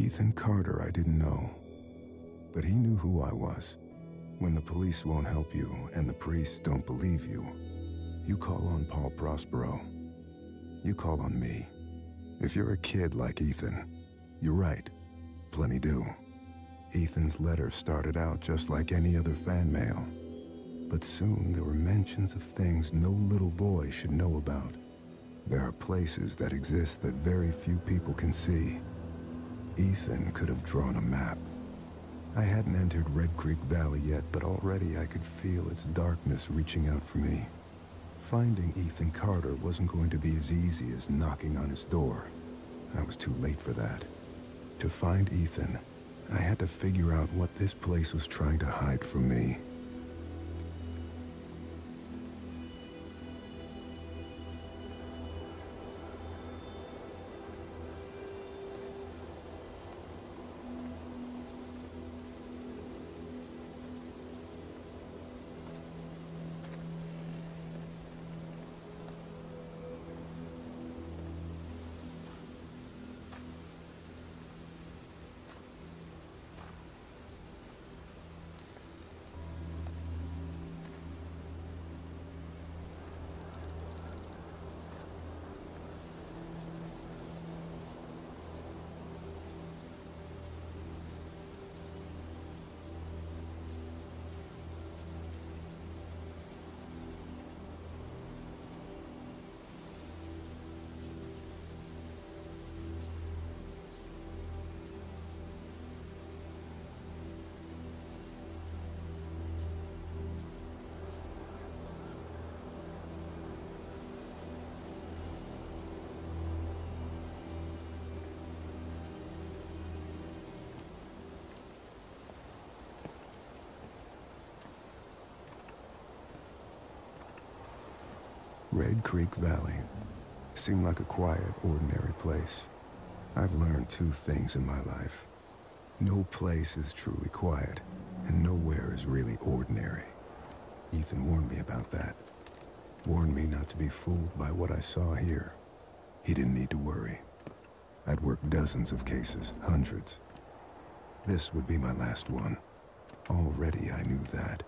Ethan Carter, I didn't know. But he knew who I was. When the police won't help you and the priests don't believe you, you call on Paul Prospero. You call on me. If you're a kid like Ethan, you're right. Plenty do. Ethan's letter started out just like any other fan mail. But soon there were mentions of things no little boy should know about. There are places that exist that very few people can see. Ethan could have drawn a map. I hadn't entered Red Creek Valley yet, but already I could feel its darkness reaching out for me. Finding Ethan Carter wasn't going to be as easy as knocking on his door. I was too late for that. To find Ethan, I had to figure out what this place was trying to hide from me. Red Creek Valley seemed like a quiet, ordinary place. I've learned two things in my life. No place is truly quiet, and nowhere is really ordinary. Ethan warned me about that. Warned me not to be fooled by what I saw here. He didn't need to worry. I'd worked dozens of cases, hundreds. This would be my last one. Already I knew that.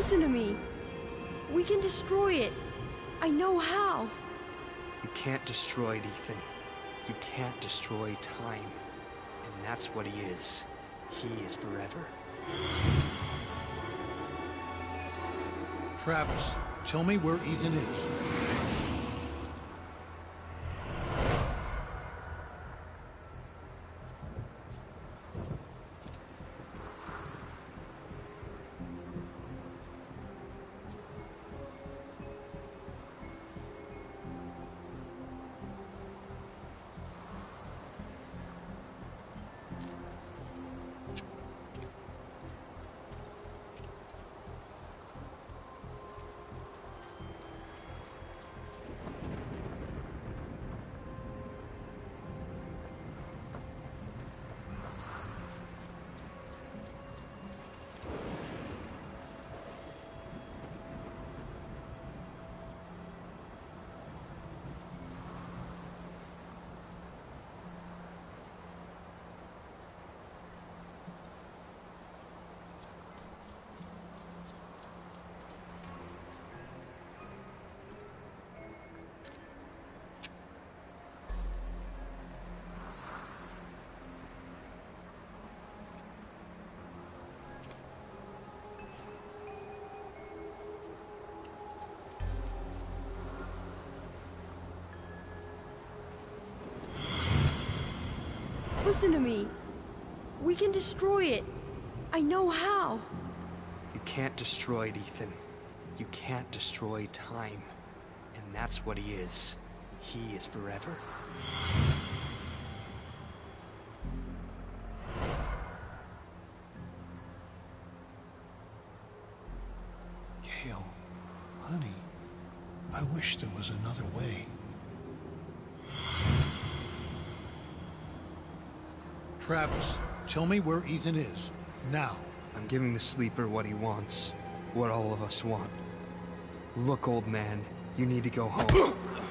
Listen to me. We can destroy it. I know how. You can't destroy it, Ethan. You can't destroy time. And that's what he is. He is forever. Travis, tell me where Ethan is. Listen to me. We can destroy it. I know how. You can't destroy it, Ethan. You can't destroy time. And that's what he is. He is forever. Me where Ethan is. Now. I'm giving the sleeper what he wants. What all of us want. Look, old man, you need to go home.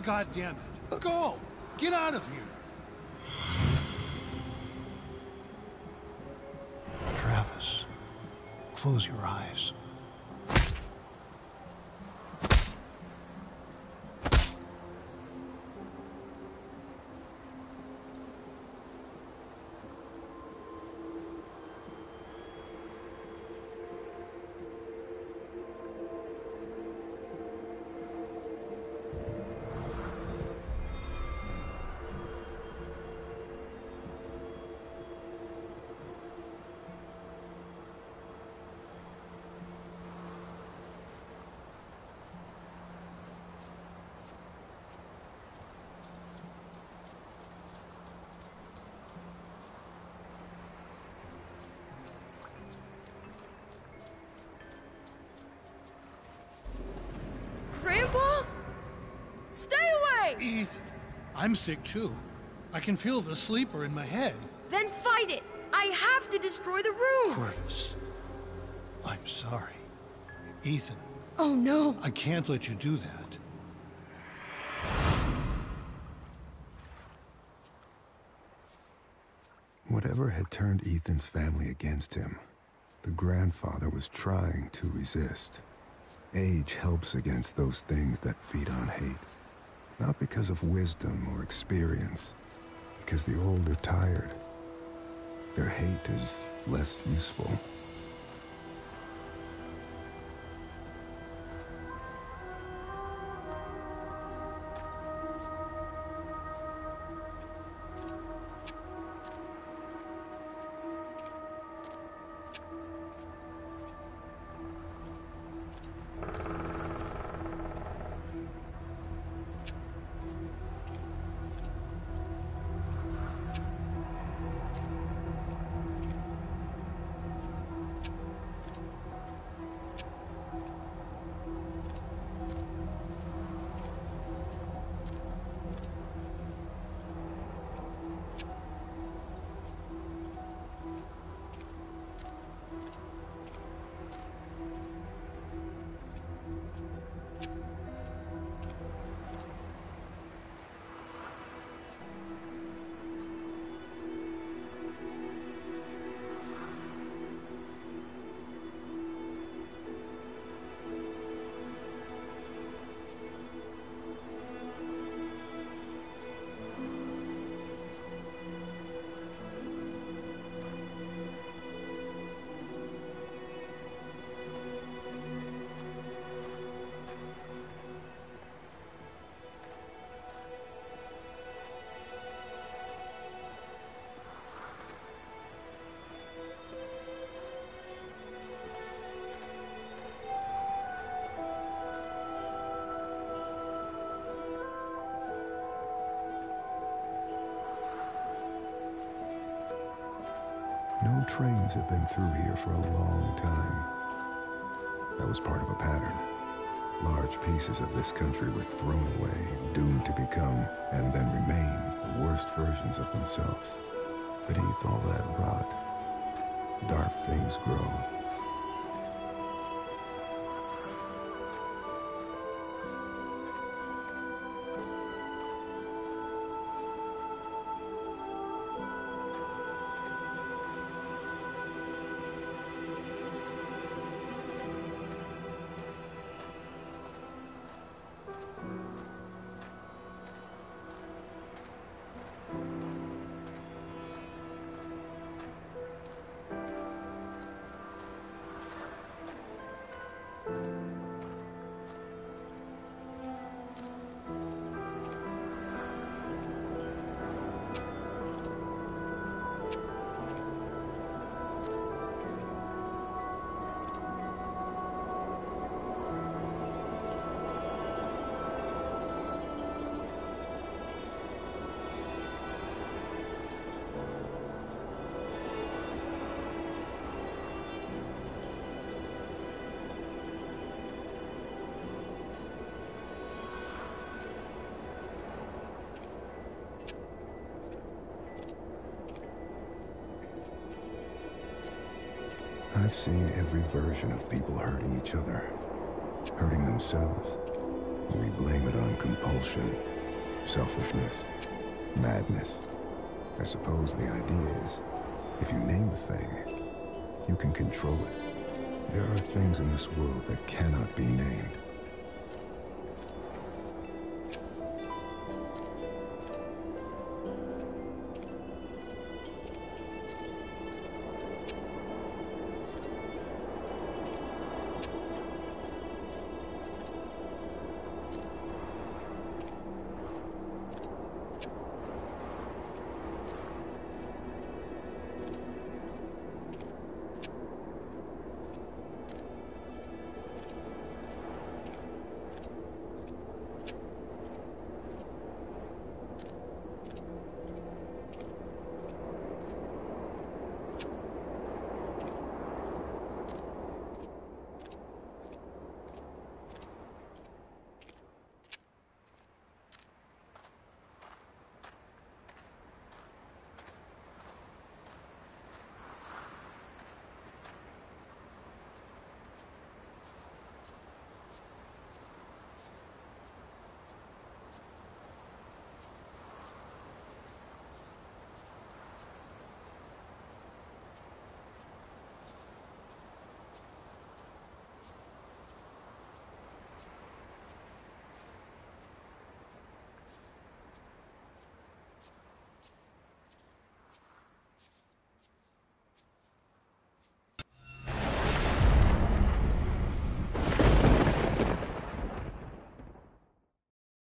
Ethan, run, goddammit. Go! Get out of here! Travis, close your eyes. Ethan, I'm sick too. I can feel the sleeper in my head. Then fight it! I have to destroy the room! Corvus, I'm sorry. Ethan, Oh no! I can't let you do that. Whatever had turned Ethan's family against him, the grandfather was trying to resist. Age helps against those things that feed on hate. Not because of wisdom or experience, because the old are tired. Their hate is less useful. Trains have been through here for a long time. That was part of a pattern. Large pieces of this country were thrown away, doomed to become, and then remain, the worst versions of themselves. Beneath all that rot, dark things grow. I've seen every version of people hurting each other, hurting themselves. We blame it on compulsion, selfishness, madness. I suppose the idea is, if you name a thing, you can control it. There are things in this world that cannot be named.